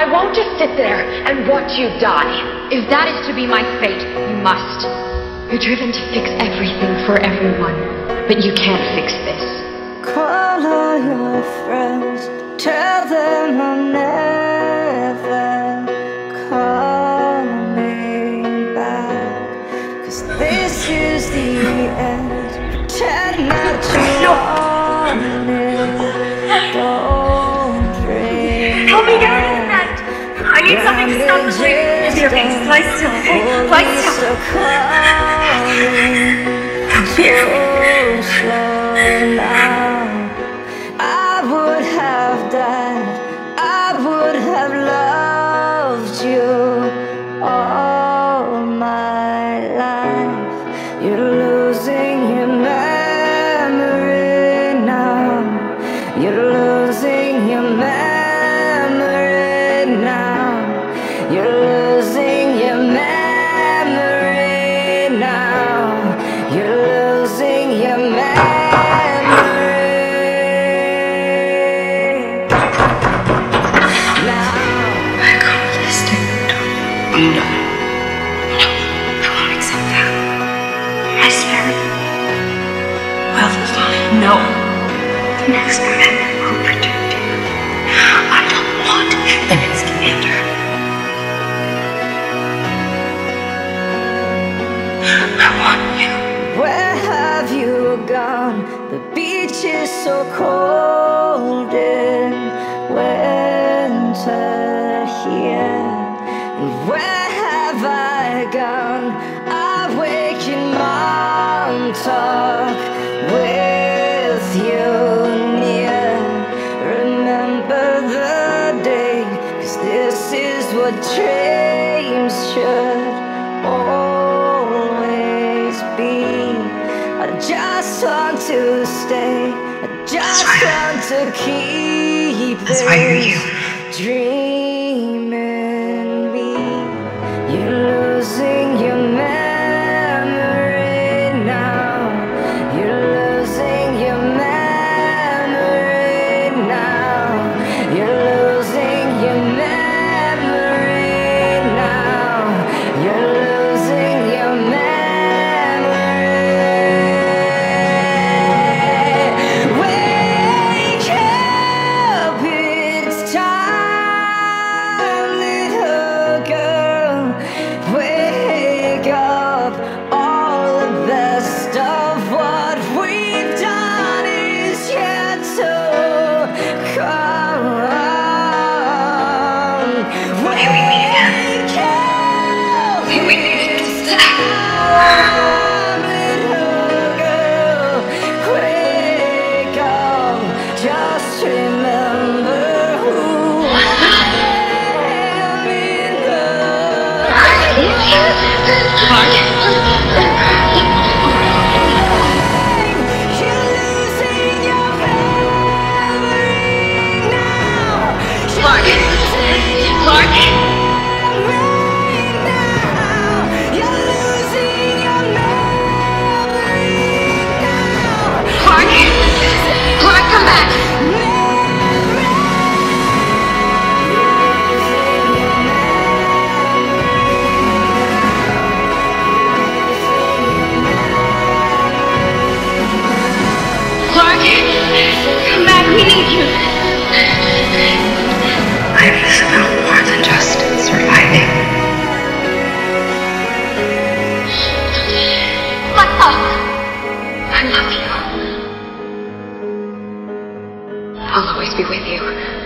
I won't just sit there and watch you die. If that is to be my fate, you must. You're driven to fix everything for everyone, but you can't fix this. Call all your friends, tell them I'm never coming back. Cause this is the end. Pretend not to want something to stop the bleeding. Is your face? Lie still, okay? Lie still. Here. I would have died. I would have loved you all my life. You're losing your memory now. You're No. The next will protect you. I don't want the next commander. I want you. Where have you gone? The beach is so cold in winter here. Where have I gone? I wake in Montauk with you near. Remember the day, 'cause this is what dreams should always be. I just want to stay. I just want to keep this dream love. We need you. Life is about more than just surviving. Up. I love you. I'll always be with you.